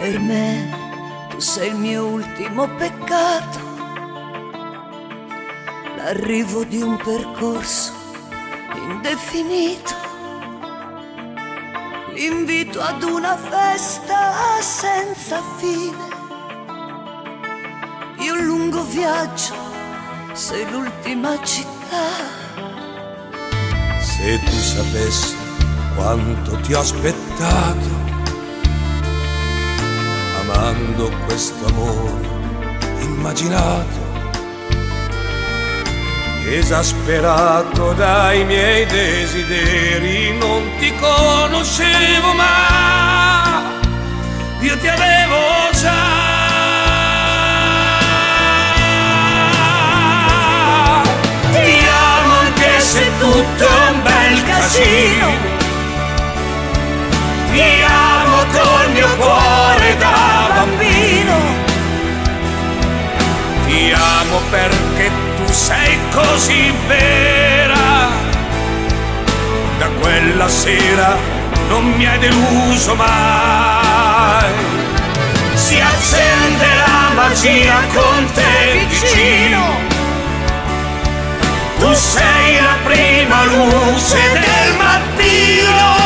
Per me tu sei il mio ultimo peccato, l'arrivo di un percorso indefinito, l'invito ad una festa senza fine, di un lungo viaggio, sei l'ultima città. Se tu sapessi quanto ti ho aspettato, amando questo amore immaginato, esasperato dai miei desideri, non ti conoscevo ma io ti avevo già. Ti amo anche se tutto è un bel casino. Ti perché tu sei così vera. Da quella sera non mi hai deluso mai. Si accende la magia con te vicino. Tu sei la prima luce del mattino.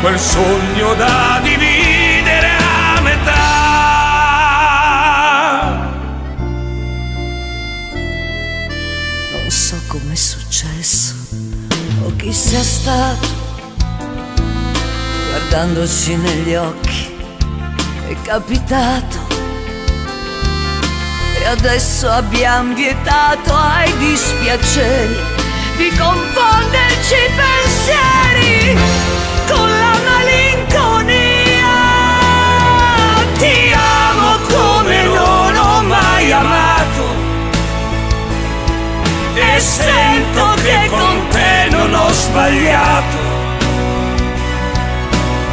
Quel sogno da dividere a metà. Non so com'è successo o chi sia stato, guardandoci negli occhi è capitato. E adesso abbiamo vietato ai dispiaceri di confonderci i pensieri con la sento che con te non ho sbagliato.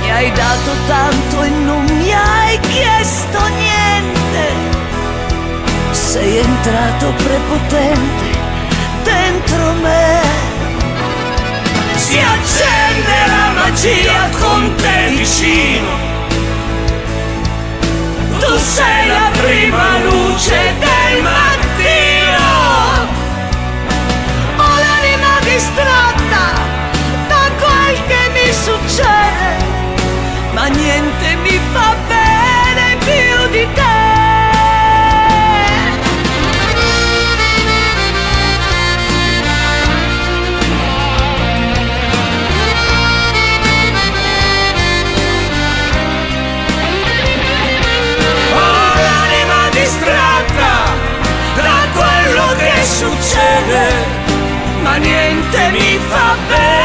Mi hai dato tanto e non mi hai chiesto niente. Sei entrato prepotente dentro me. Si accende la magia con te vicino. strada niente mi fa bene